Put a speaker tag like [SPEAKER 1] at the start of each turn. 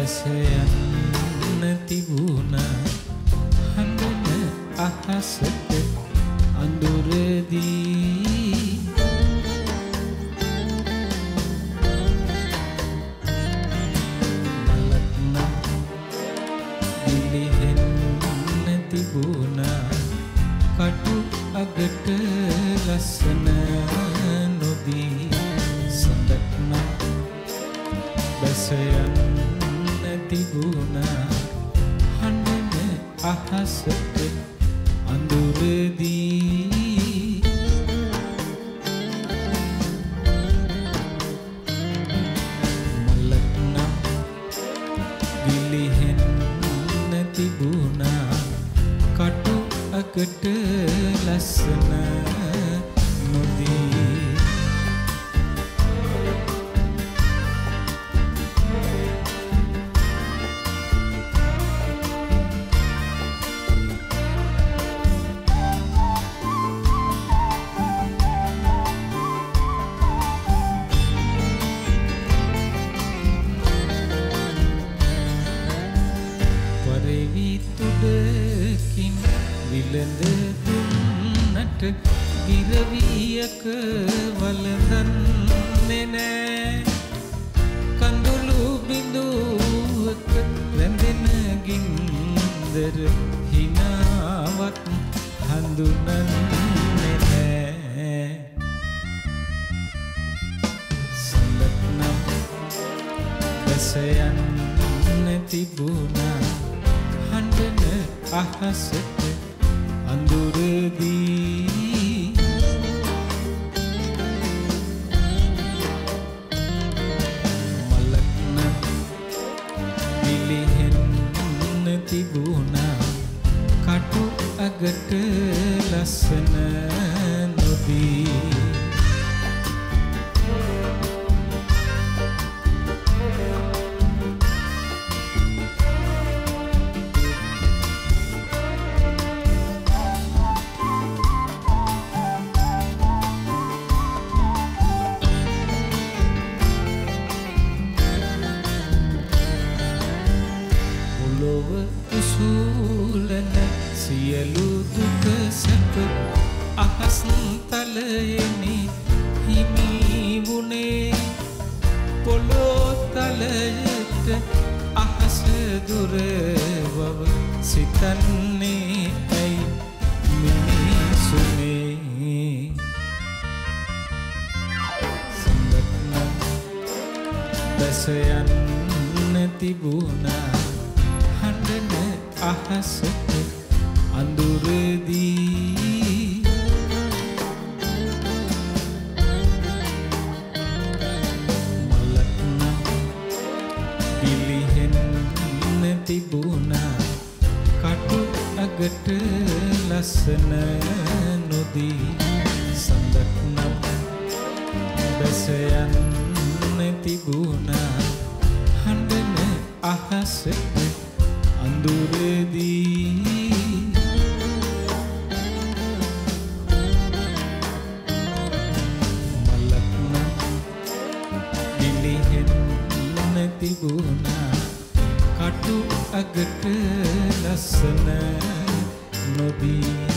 [SPEAKER 1] බැසයන්න තිබුණ හඳන අහසට අඳුරදී. මලක්නම් දිලිහෙන්න තිබුණා කටු අගට ලස්සන අහසට අඳුරදී මලක්නම් ගිලිහෙන්න තිබුණා. කටු අකට ලස්සන දුන්නට ගිරවියක වලදන්නේ නෑ. කඳුළු බිඳුවක රැඳෙන ගින්දර හිනාවක් හඳුනන්නේ නෑ. සඳක්නම් බැසයන්න තිබුණා. හඬන අහසට අඳුරදී අගට ලස්සන තලයෙනි හිමි වුණේ පොළොතලයට අහස දුරවව සිතන්නේ ඇයි මිනිසුනේ? සඳක්නම් බැසයන්න තිබුණා. හඬන අහසට ලස්සන නොදී සඳක්නම් බැසයන්න තිබුණා. හඬන අහසට අඳුරදී මලක්නම් පිළිහෙන්න තිබුණා. කටු අගට ලස්සන නොදී